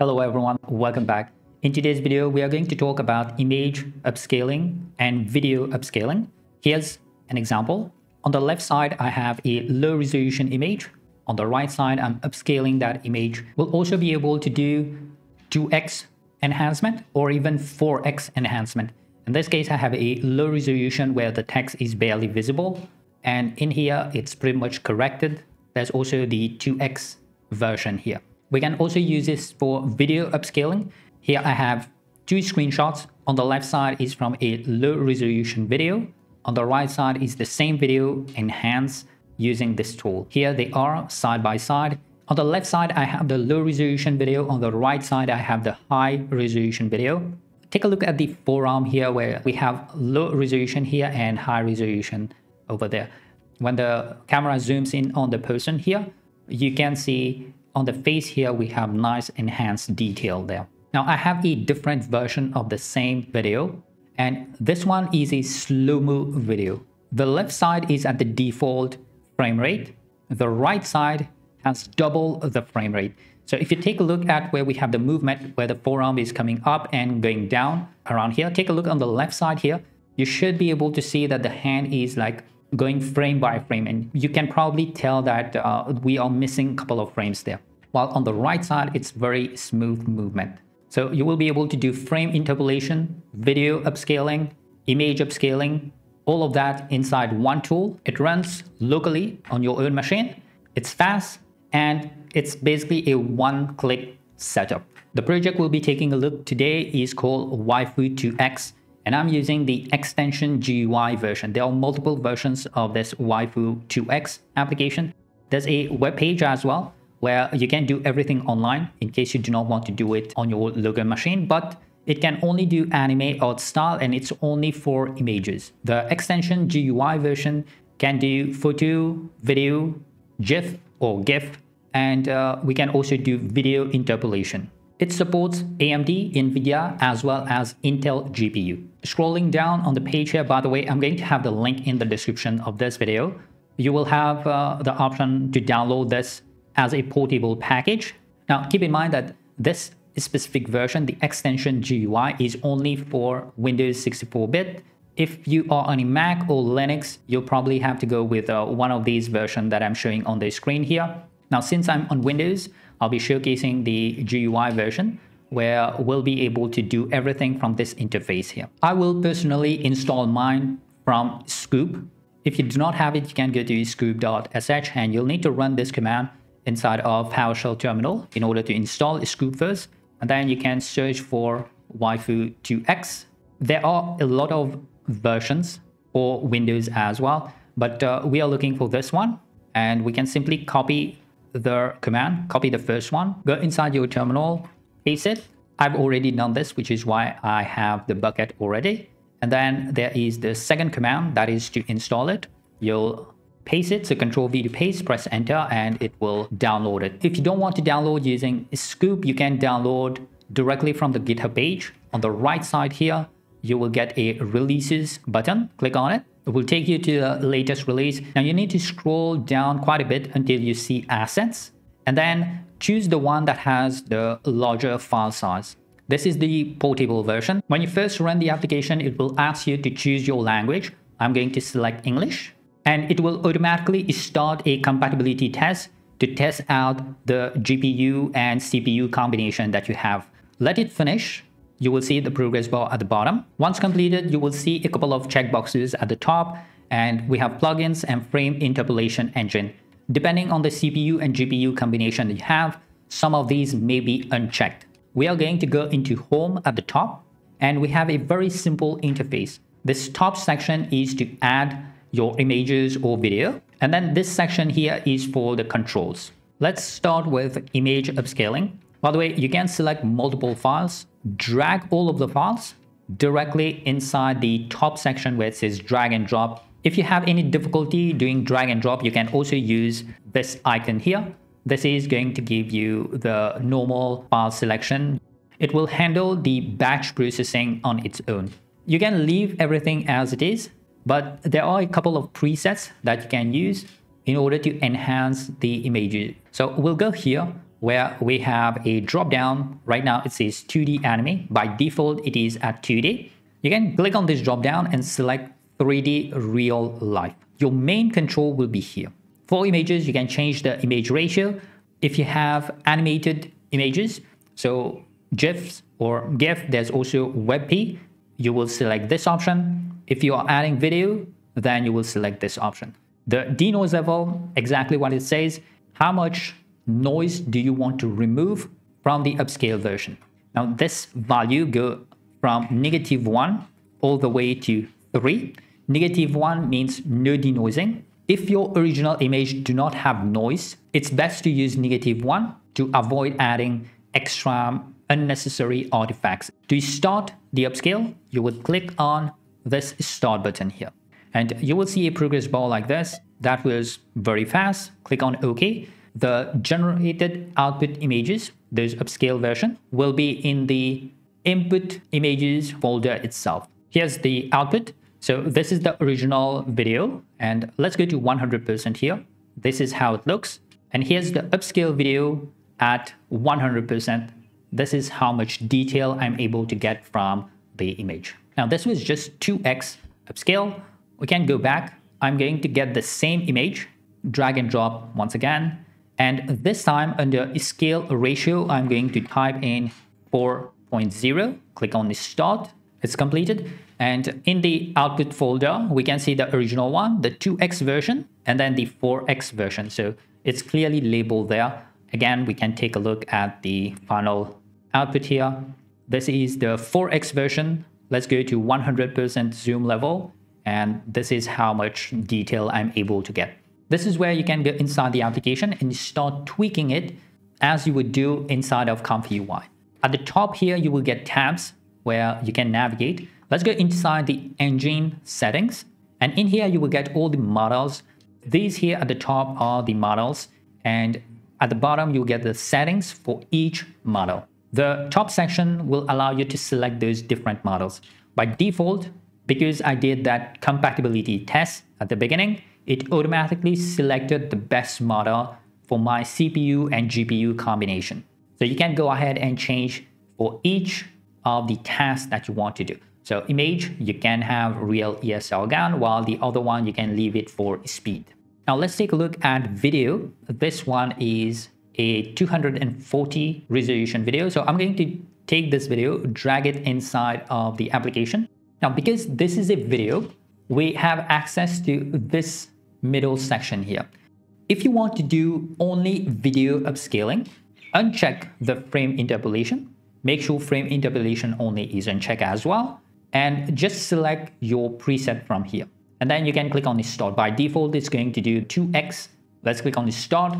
Hello everyone, welcome back. In today's video, we are going to talk about image upscaling and video upscaling. Here's an example. On the left side, I have a low resolution image. On the right side, I'm upscaling that image. We'll also be able to do 2x enhancement or even 4x enhancement. In this case, I have a low resolution where the text is barely visible. And in here, it's pretty much corrected. There's also the 2x version here. We can also use this for video upscaling. Here I have two screenshots. On the left side is from a low resolution video. On the right side is the same video enhanced using this tool. Here they are side by side. On the left side, I have the low resolution video. On the right side, I have the high resolution video. Take a look at the forearm here where we have low resolution here and high resolution over there. When the camera zooms in on the person here, you can see on the face here, we have nice enhanced detail there. Now I have a different version of the same video and this one is a slow-mo video. The left side is at the default frame rate. The right side has double the frame rate. So if you take a look at where we have the movement, where the forearm is coming up and going down around here, take a look on the left side here. You should be able to see that the hand is like going frame by frame and you can probably tell that uh, we are missing a couple of frames there. While on the right side, it's very smooth movement. So you will be able to do frame interpolation, video upscaling, image upscaling, all of that inside one tool. It runs locally on your own machine. It's fast and it's basically a one-click setup. The project we'll be taking a look today is called Waifu2x and I'm using the extension GUI version. There are multiple versions of this Waifu2x application. There's a web page as well where you can do everything online in case you do not want to do it on your local machine, but it can only do anime art style and it's only for images. The extension GUI version can do photo, video, GIF or GIF, and uh, we can also do video interpolation. It supports AMD, NVIDIA, as well as Intel GPU. Scrolling down on the page here, by the way, I'm going to have the link in the description of this video. You will have uh, the option to download this as a portable package. Now, keep in mind that this specific version, the extension GUI, is only for Windows 64-bit. If you are on a Mac or Linux, you'll probably have to go with uh, one of these versions that I'm showing on the screen here. Now, since I'm on Windows, I'll be showcasing the GUI version where we'll be able to do everything from this interface here. I will personally install mine from Scoop. If you do not have it, you can go to scoop.sh and you'll need to run this command inside of PowerShell terminal in order to install Scoop first. And then you can search for Waifu2x. There are a lot of versions for Windows as well, but uh, we are looking for this one. And we can simply copy the command, copy the first one, go inside your terminal, paste it. I've already done this, which is why I have the bucket already. And then there is the second command that is to install it. You'll paste it, so control V to paste, press enter, and it will download it. If you don't want to download using Scoop, you can download directly from the GitHub page. On the right side here, you will get a releases button. Click on it. It will take you to the latest release. Now you need to scroll down quite a bit until you see assets and then choose the one that has the larger file size. This is the portable version. When you first run the application, it will ask you to choose your language. I'm going to select English and it will automatically start a compatibility test to test out the GPU and CPU combination that you have. Let it finish you will see the progress bar at the bottom. Once completed, you will see a couple of checkboxes at the top and we have plugins and frame interpolation engine. Depending on the CPU and GPU combination that you have, some of these may be unchecked. We are going to go into home at the top and we have a very simple interface. This top section is to add your images or video. And then this section here is for the controls. Let's start with image upscaling. By the way, you can select multiple files drag all of the files directly inside the top section where it says drag and drop. If you have any difficulty doing drag and drop, you can also use this icon here. This is going to give you the normal file selection. It will handle the batch processing on its own. You can leave everything as it is, but there are a couple of presets that you can use in order to enhance the images. So we'll go here where we have a drop down. Right now it says 2D anime. By default, it is at 2D. You can click on this drop down and select 3D real life. Your main control will be here. For images, you can change the image ratio. If you have animated images, so GIFs or GIF, there's also WebP, you will select this option. If you are adding video, then you will select this option. The denoise level, exactly what it says, how much noise do you want to remove from the upscale version. Now this value go from negative 1 all the way to 3. Negative 1 means no denoising. If your original image do not have noise, it's best to use negative 1 to avoid adding extra unnecessary artifacts. To start the upscale, you would click on this start button here. And you will see a progress bar like this. That was very fast. Click on OK. The generated output images, those upscale version, will be in the input images folder itself. Here's the output. So this is the original video and let's go to 100% here. This is how it looks. And here's the upscale video at 100%. This is how much detail I'm able to get from the image. Now this was just 2x upscale. We can go back. I'm going to get the same image, drag and drop once again. And this time under scale ratio, I'm going to type in 4.0, click on the start, it's completed. And in the output folder, we can see the original one, the 2x version, and then the 4x version. So it's clearly labeled there. Again, we can take a look at the final output here. This is the 4x version. Let's go to 100% zoom level. And this is how much detail I'm able to get. This is where you can go inside the application and start tweaking it as you would do inside of ComfyUI. At the top here, you will get tabs where you can navigate. Let's go inside the engine settings. And in here, you will get all the models. These here at the top are the models. And at the bottom, you'll get the settings for each model. The top section will allow you to select those different models. By default, because I did that compatibility test at the beginning, it automatically selected the best model for my CPU and GPU combination. So you can go ahead and change for each of the tasks that you want to do. So image, you can have real ESRGAN, while the other one, you can leave it for speed. Now let's take a look at video. This one is a 240 resolution video. So I'm going to take this video, drag it inside of the application. Now, because this is a video, we have access to this middle section here. If you want to do only video upscaling, uncheck the frame interpolation. Make sure frame interpolation only is unchecked as well. And just select your preset from here. And then you can click on the start. By default, it's going to do 2x. Let's click on the start.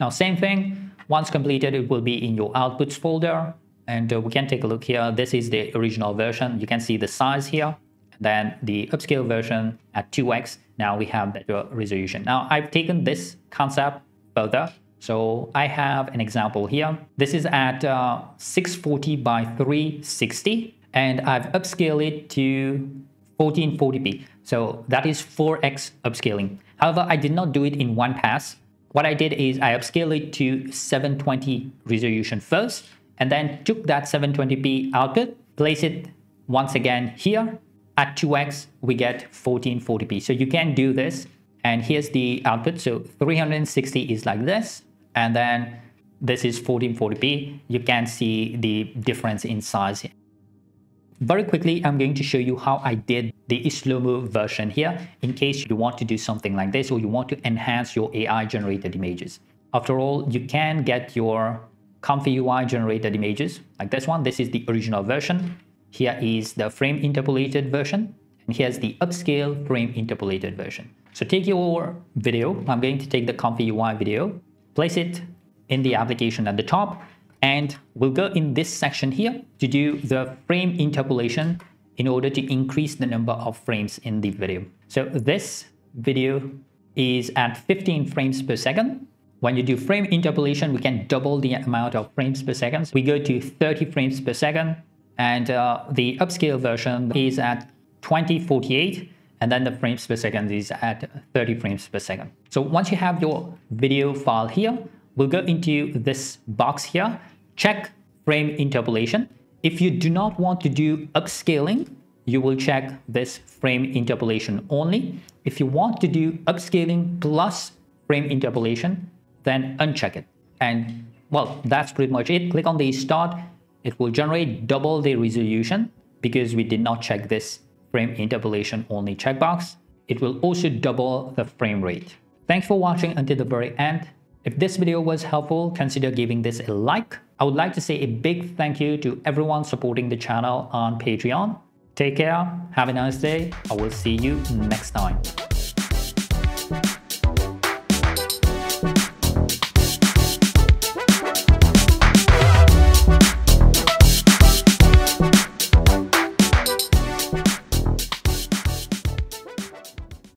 Now, same thing. Once completed, it will be in your outputs folder. And uh, we can take a look here. This is the original version. You can see the size here. Then the upscale version at 2x. Now we have better resolution. Now I've taken this concept further so I have an example here. This is at uh, 640 by 360 and I've upscaled it to 1440p. So that is 4x upscaling. However, I did not do it in one pass. What I did is I upscaled it to 720 resolution first and then took that 720p output, place it once again here. At 2x, we get 1440p. So you can do this. And here's the output. So 360 is like this and then this is 1440p. You can see the difference in size. Very quickly, I'm going to show you how I did the slow-mo version here in case you want to do something like this or you want to enhance your AI generated images. After all, you can get your ComfyUI generated images like this one. This is the original version. Here is the frame interpolated version. And here's the upscale frame interpolated version. So take your video. I'm going to take the ComfyUI video place it in the application at the top and we'll go in this section here to do the frame interpolation in order to increase the number of frames in the video. So this video is at 15 frames per second. When you do frame interpolation, we can double the amount of frames per second. We go to 30 frames per second and uh, the upscale version is at 2048 and then the frames per second is at 30 frames per second. So once you have your video file here, we'll go into this box here, check frame interpolation. If you do not want to do upscaling, you will check this frame interpolation only. If you want to do upscaling plus frame interpolation, then uncheck it. And well, that's pretty much it. Click on the start. It will generate double the resolution because we did not check this frame interpolation only checkbox. It will also double the frame rate. Thanks for watching until the very end. If this video was helpful, consider giving this a like. I would like to say a big thank you to everyone supporting the channel on Patreon. Take care, have a nice day, I will see you next time.